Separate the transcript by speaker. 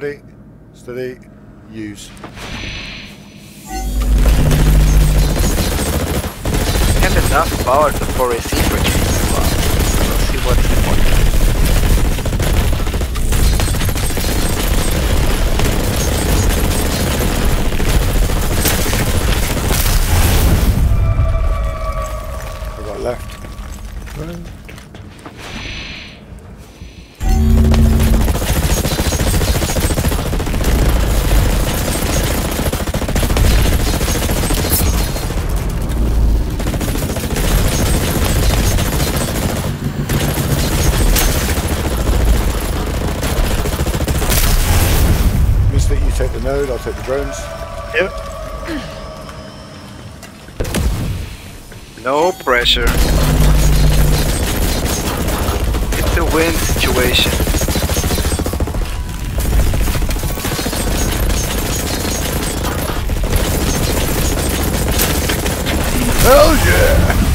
Speaker 1: Ready, steady, use.
Speaker 2: Have enough power to for reciprocating as well. We'll see what's important.
Speaker 1: I got left. Mystic, you take the node, I'll take the drones.
Speaker 2: Yep. No pressure. It's a win situation.
Speaker 1: Hell yeah!